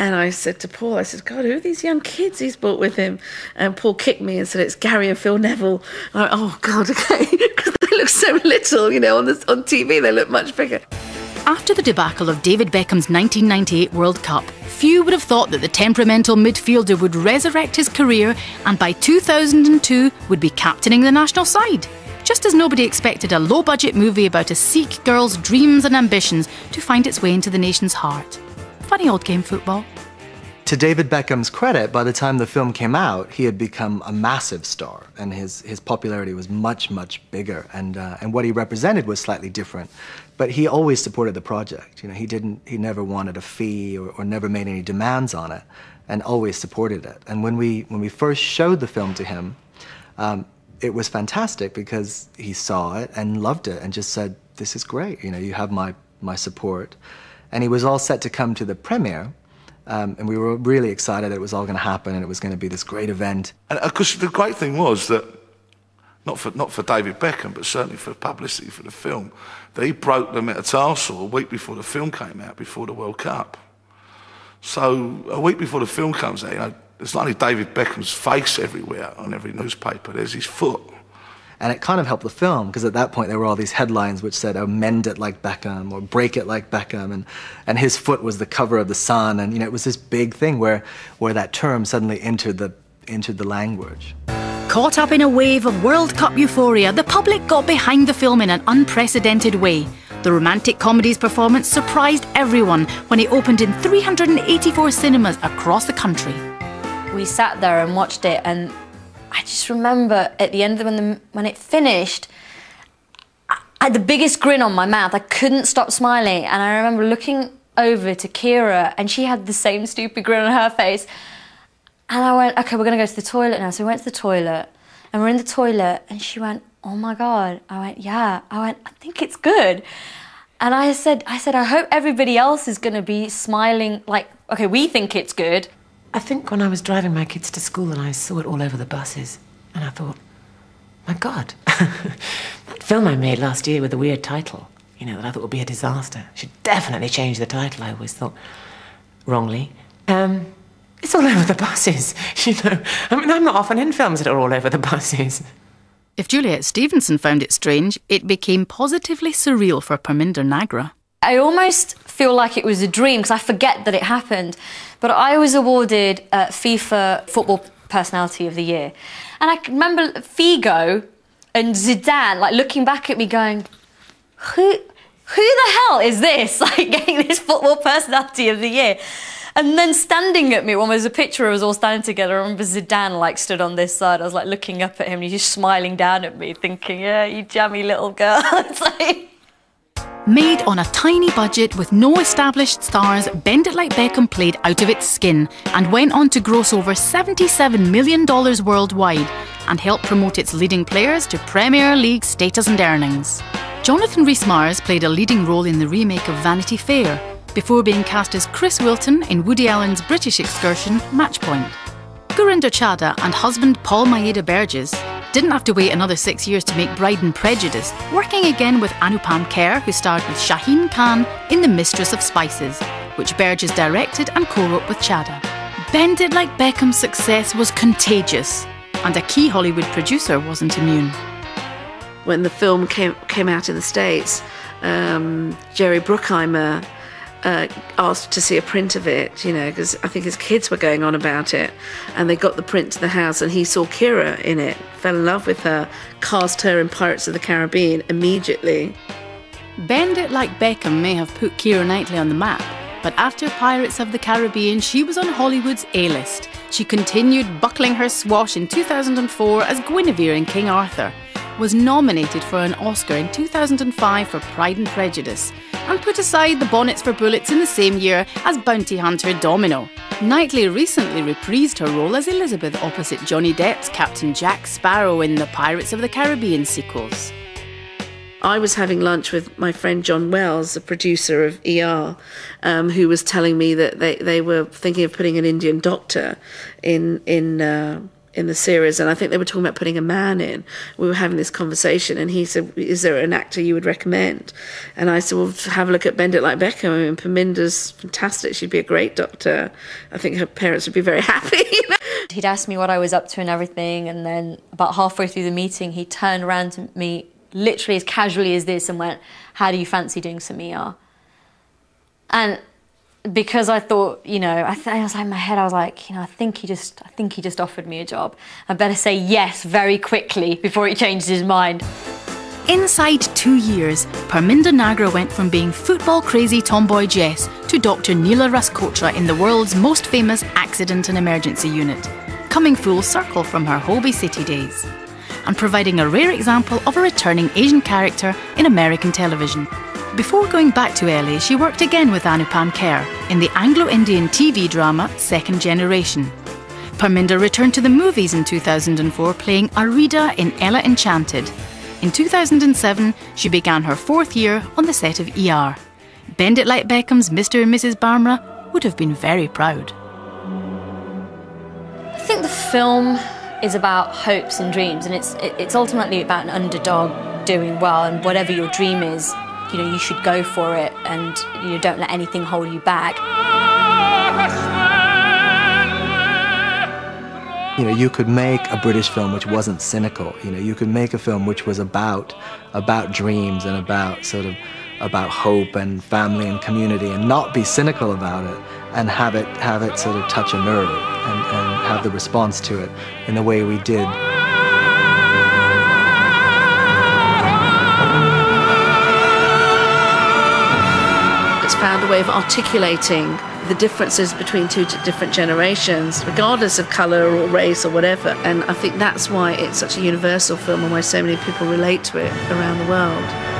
And I said to Paul, I said, God, who are these young kids he's brought with him? And Paul kicked me and said, it's Gary and Phil Neville. And went, oh, God, okay. Because they look so little, you know, on, this, on TV, they look much bigger. After the debacle of David Beckham's 1998 World Cup, few would have thought that the temperamental midfielder would resurrect his career and by 2002 would be captaining the national side. Just as nobody expected a low budget movie about a Sikh girl's dreams and ambitions to find its way into the nation's heart. Funny old game football. To David Beckham's credit, by the time the film came out, he had become a massive star, and his, his popularity was much, much bigger, and, uh, and what he represented was slightly different. But he always supported the project. You know, he didn't, he never wanted a fee or, or never made any demands on it, and always supported it. And when we, when we first showed the film to him, um, it was fantastic because he saw it and loved it and just said, "This is great. You know, you have my my support." And he was all set to come to the premiere. Um, and we were really excited that it was all going to happen and it was going to be this great event. And of course, the great thing was that, not for, not for David Beckham, but certainly for publicity for the film, that he broke the metatarsal a week before the film came out, before the World Cup. So a week before the film comes out, you know, there's not only David Beckham's face everywhere on every newspaper, there's his foot. And it kind of helped the film because at that point there were all these headlines which said, oh, mend it like Beckham or break it like Beckham. And, and his foot was the cover of the Sun. And, you know, it was this big thing where, where that term suddenly entered the, entered the language. Caught up in a wave of World Cup euphoria, the public got behind the film in an unprecedented way. The romantic comedy's performance surprised everyone when it opened in 384 cinemas across the country we sat there and watched it, and I just remember at the end of when the, when it finished, I had the biggest grin on my mouth. I couldn't stop smiling, and I remember looking over to Keira and she had the same stupid grin on her face. And I went, okay, we're gonna go to the toilet now. So we went to the toilet, and we're in the toilet, and she went, oh my god. I went, yeah. I went, I think it's good. And I said, I said, I hope everybody else is gonna be smiling like, okay, we think it's good. I think when I was driving my kids to school and I saw it all over the buses, and I thought, my God, that film I made last year with a weird title, you know, that I thought would be a disaster, should definitely change the title, I always thought, wrongly. Um, it's all over the buses, you know. I mean, I'm not often in films that are all over the buses. If Juliet Stevenson found it strange, it became positively surreal for Parminder Nagra. I almost feel like it was a dream because I forget that it happened. But I was awarded uh, FIFA Football Personality of the Year. And I remember Figo and Zidane like looking back at me going, who, who the hell is this? Like getting this Football Personality of the Year. And then standing at me when there was a picture of us all standing together, I remember Zidane like stood on this side. I was like looking up at him and he's just smiling down at me, thinking, yeah, you jammy little girl. it's like, Made on a tiny budget with no established stars, Bend It Like Beckham played out of its skin and went on to gross over $77 million worldwide and help promote its leading players to Premier League status and earnings. Jonathan Rhys Meyers played a leading role in the remake of Vanity Fair before being cast as Chris Wilton in Woody Allen's British excursion Matchpoint. Gurinder Chadha and husband Paul Mayeda Berges didn't have to wait another six years to make Bride and Prejudice, working again with Anupam Kher, who starred with Shaheen Khan in The Mistress of Spices, which Berges directed and co wrote with Chadha. Bend It Like Beckham's success was contagious, and a key Hollywood producer wasn't immune. When the film came, came out in the States, um, Jerry Bruckheimer uh, asked to see a print of it, you know, because I think his kids were going on about it, and they got the print to the house, and he saw Keira in it, fell in love with her, cast her in Pirates of the Caribbean immediately. Bend It Like Beckham may have put Keira Knightley on the map, but after Pirates of the Caribbean, she was on Hollywood's A list. She continued buckling her swash in 2004 as Guinevere in King Arthur, was nominated for an Oscar in 2005 for Pride and Prejudice, and put aside the bonnets for bullets in the same year as bounty hunter Domino. Knightley recently reprised her role as Elizabeth opposite Johnny Depp's Captain Jack Sparrow in the Pirates of the Caribbean sequels. I was having lunch with my friend John Wells, the producer of ER, um, who was telling me that they, they were thinking of putting an Indian doctor in in uh, in the series, and I think they were talking about putting a man in. We were having this conversation, and he said, "Is there an actor you would recommend?" And I said, "Well, have a look at Bend It Like Beckham. I mean, Parminder's fantastic. She'd be a great doctor. I think her parents would be very happy." He'd asked me what I was up to and everything, and then about halfway through the meeting, he turned around to me, literally as casually as this, and went, "How do you fancy doing some ER?" And because I thought, you know, I, th- I was like in my head, I was like, you know, I think he just, I think he just offered me a job. I better say yes very quickly before he changes his mind. Inside two years, Parminder Nagra went from being football crazy tomboy Jess to Dr. Neela Rasgotra in the world's most famous accident and emergency unit, coming full circle from her Holby City days, and providing a rare example of a returning Asian character in American television. Before going back to LA, she worked again with Anupam Kher in the Anglo Indian TV drama Second Generation. Parminder returned to the movies in 2004, playing Areida in Ella Enchanted. In 2007, she began her fourth year on the set of ER. Bend It Like Beckham's Mr. and Mrs. Bhamra would have been very proud. I think the film is about hopes and dreams, and it's it's ultimately about an underdog doing well, and whatever your dream is, you know, you should go for it and you know, don't let anything hold you back. You know, you could make a British film which wasn't cynical. You know, you could make a film which was about about dreams and about sort of about hope and family and community and not be cynical about it and have it have it sort of touch a nerve and, and have the response to it in the way we did. Found a way of articulating the differences between two different generations, regardless of colour or race or whatever. And I think that's why it's such a universal film and why so many people relate to it around the world.